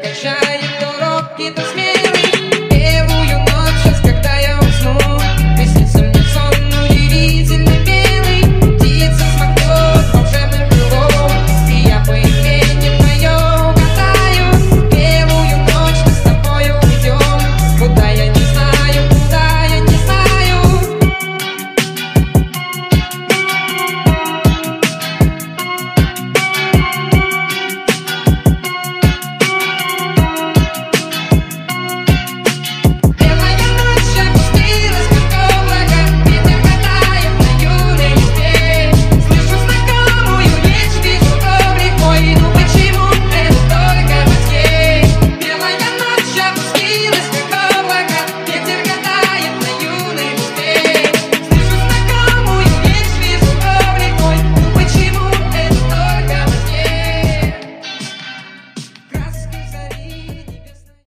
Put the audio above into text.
Because